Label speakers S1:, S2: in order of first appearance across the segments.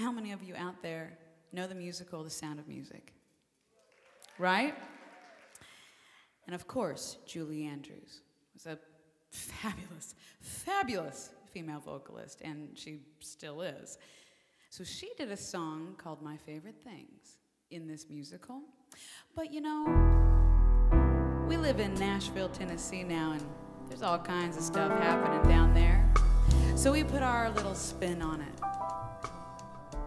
S1: how many of you out there know the musical The Sound of Music? Right? And of course, Julie Andrews was a fabulous, fabulous female vocalist, and she still is. So she did a song called My Favorite Things in this musical. But you know, we live in Nashville, Tennessee now, and there's all kinds of stuff happening down there. So we put our little spin on it.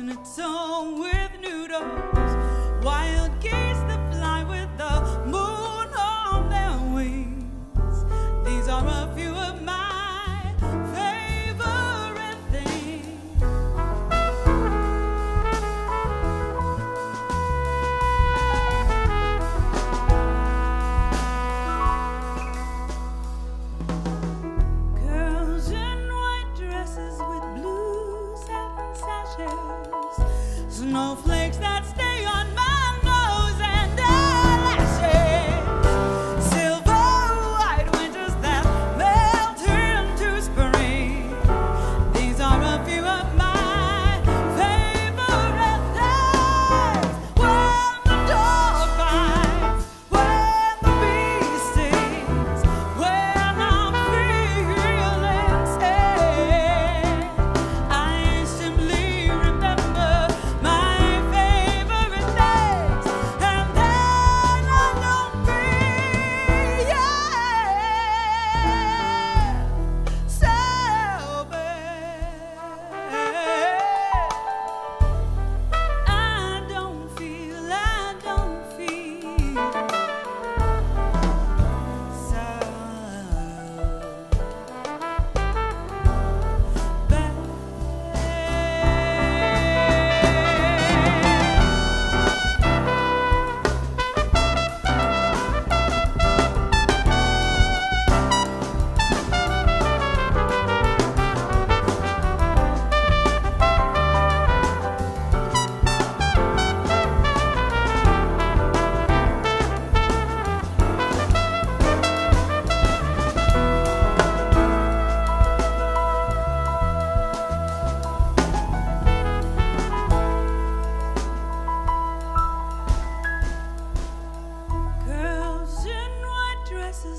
S2: and schnitzel with noodles, wild snowflakes that stay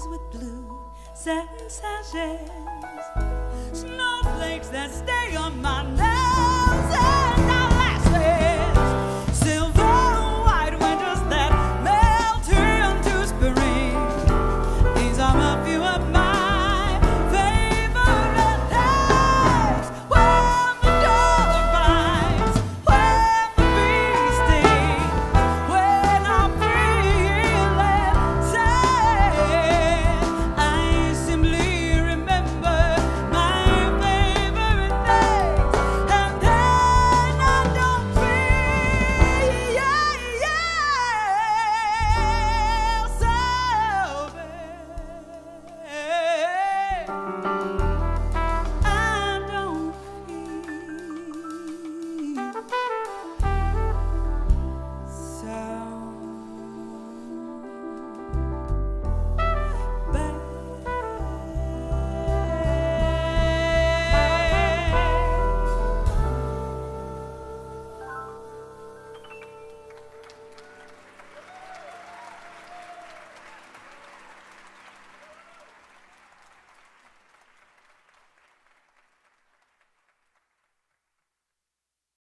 S2: dresses with blue satin sashes, snowflakes that stay on my neck.